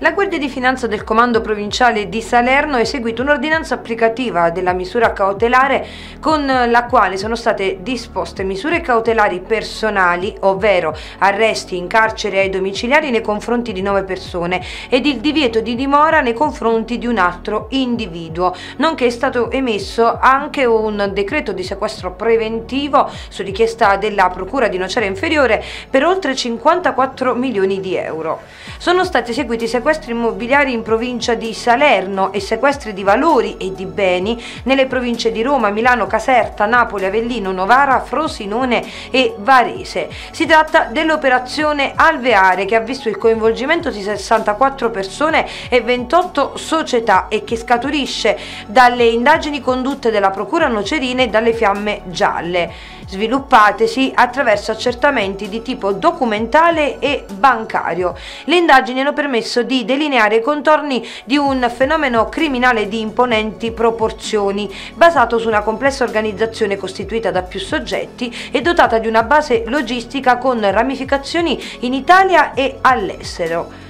La Guardia di Finanza del Comando Provinciale di Salerno ha eseguito un'ordinanza applicativa della misura cautelare con la quale sono state disposte misure cautelari personali, ovvero arresti in carcere ai domiciliari nei confronti di nove persone ed il divieto di dimora nei confronti di un altro individuo, nonché è stato emesso anche un decreto di sequestro preventivo su richiesta della Procura di Nocera Inferiore per oltre 54 milioni di euro. Sono stati eseguiti sequestri sequestri immobiliari in provincia di Salerno e sequestri di valori e di beni nelle province di Roma, Milano, Caserta, Napoli, Avellino, Novara, Frosinone e Varese. Si tratta dell'operazione Alveare che ha visto il coinvolgimento di 64 persone e 28 società e che scaturisce dalle indagini condotte dalla Procura Nocerine e dalle fiamme gialle sviluppatesi attraverso accertamenti di tipo documentale e bancario. Le indagini hanno permesso di delineare i contorni di un fenomeno criminale di imponenti proporzioni, basato su una complessa organizzazione costituita da più soggetti e dotata di una base logistica con ramificazioni in Italia e all'estero.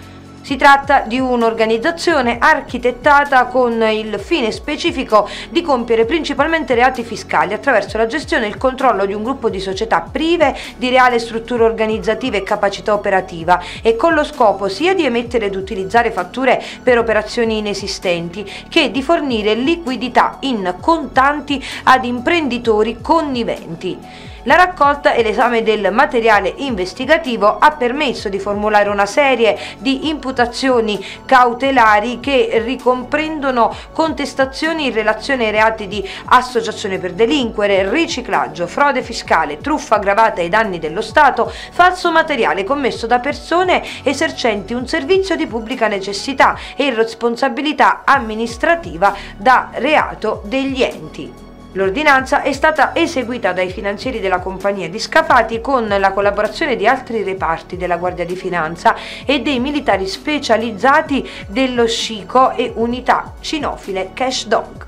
Si tratta di un'organizzazione architettata con il fine specifico di compiere principalmente reati fiscali attraverso la gestione e il controllo di un gruppo di società prive di reale struttura organizzativa e capacità operativa e con lo scopo sia di emettere ed utilizzare fatture per operazioni inesistenti che di fornire liquidità in contanti ad imprenditori conniventi. La raccolta e l'esame del materiale investigativo ha permesso di formulare una serie di imputazioni cautelari che ricomprendono contestazioni in relazione ai reati di associazione per delinquere, riciclaggio, frode fiscale, truffa aggravata ai danni dello Stato, falso materiale commesso da persone esercenti un servizio di pubblica necessità e irresponsabilità amministrativa da reato degli enti. L'ordinanza è stata eseguita dai finanzieri della compagnia di Scafati con la collaborazione di altri reparti della Guardia di Finanza e dei militari specializzati dello SCICO e unità cinofile Cash Dog.